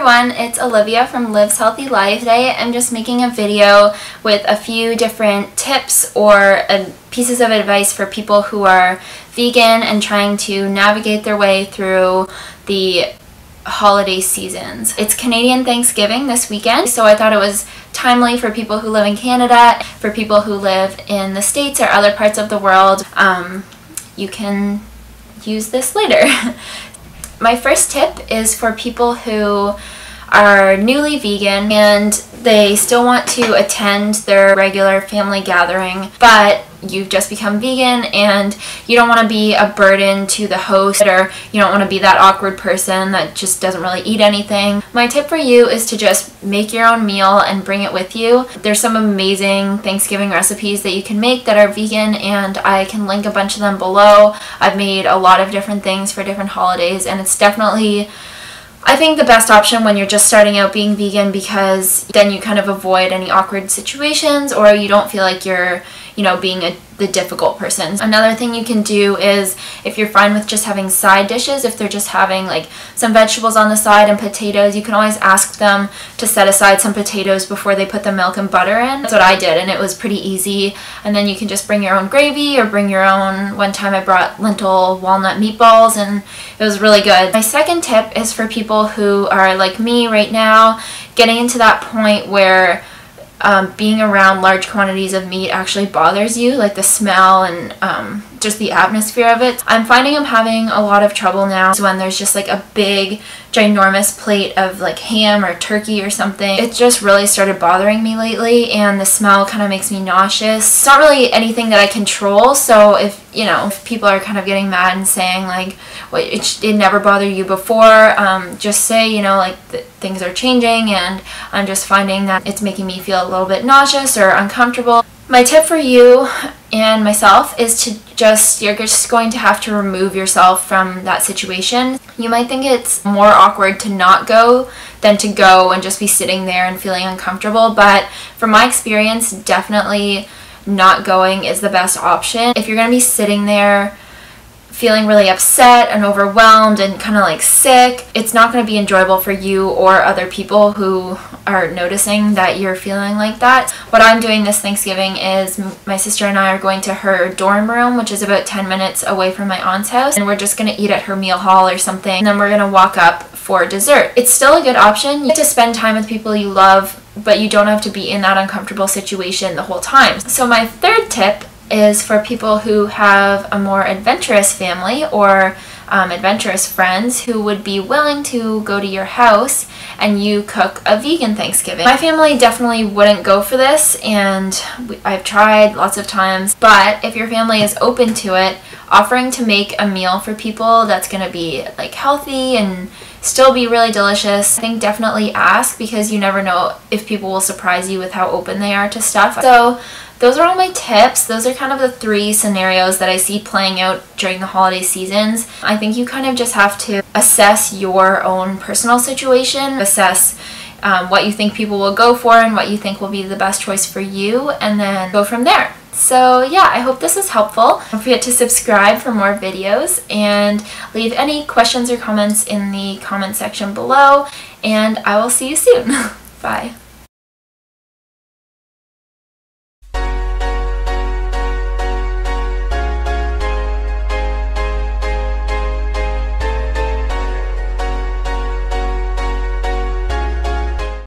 everyone, it's Olivia from Lives Healthy Life. Today I'm just making a video with a few different tips or uh, pieces of advice for people who are vegan and trying to navigate their way through the holiday seasons. It's Canadian Thanksgiving this weekend, so I thought it was timely for people who live in Canada, for people who live in the States or other parts of the world. Um, you can use this later. My first tip is for people who are newly vegan and they still want to attend their regular family gathering, but you've just become vegan and you don't want to be a burden to the host or you don't want to be that awkward person that just doesn't really eat anything. My tip for you is to just make your own meal and bring it with you. There's some amazing Thanksgiving recipes that you can make that are vegan and I can link a bunch of them below. I've made a lot of different things for different holidays and it's definitely I think the best option when you're just starting out being vegan because then you kind of avoid any awkward situations or you don't feel like you're, you know, being a the difficult person. Another thing you can do is if you're fine with just having side dishes, if they're just having like some vegetables on the side and potatoes, you can always ask them to set aside some potatoes before they put the milk and butter in. That's what I did and it was pretty easy. And then you can just bring your own gravy or bring your own, one time I brought lentil walnut meatballs and it was really good. My second tip is for people who are like me right now, getting into that point where um, being around large quantities of meat actually bothers you, like the smell and um, just the atmosphere of it. I'm finding I'm having a lot of trouble now when there's just like a big ginormous plate of like ham or turkey or something. It just really started bothering me lately and the smell kind of makes me nauseous. It's not really anything that I control so if you know if people are kind of getting mad and saying like well, it, it never bothered you before um, just say you know like things are changing and I'm just finding that it's making me feel a little bit nauseous or uncomfortable. My tip for you and myself is to just, you're just going to have to remove yourself from that situation. You might think it's more awkward to not go than to go and just be sitting there and feeling uncomfortable, but from my experience, definitely not going is the best option. If you're going to be sitting there feeling really upset and overwhelmed and kind of like sick, it's not going to be enjoyable for you or other people who are noticing that you're feeling like that. What I'm doing this Thanksgiving is my sister and I are going to her dorm room, which is about 10 minutes away from my aunt's house, and we're just going to eat at her meal hall or something, and then we're going to walk up for dessert. It's still a good option. You get to spend time with people you love, but you don't have to be in that uncomfortable situation the whole time. So my third tip is for people who have a more adventurous family or um, adventurous friends who would be willing to go to your house and you cook a vegan Thanksgiving. My family definitely wouldn't go for this and I've tried lots of times, but if your family is open to it, offering to make a meal for people that's going to be like healthy and still be really delicious, I think definitely ask because you never know if people will surprise you with how open they are to stuff. So those are all my tips. Those are kind of the three scenarios that I see playing out during the holiday seasons. I think you kind of just have to assess your own personal situation, assess um, what you think people will go for and what you think will be the best choice for you, and then go from there. So yeah, I hope this is helpful. Don't forget to subscribe for more videos and leave any questions or comments in the comment section below, and I will see you soon. Bye.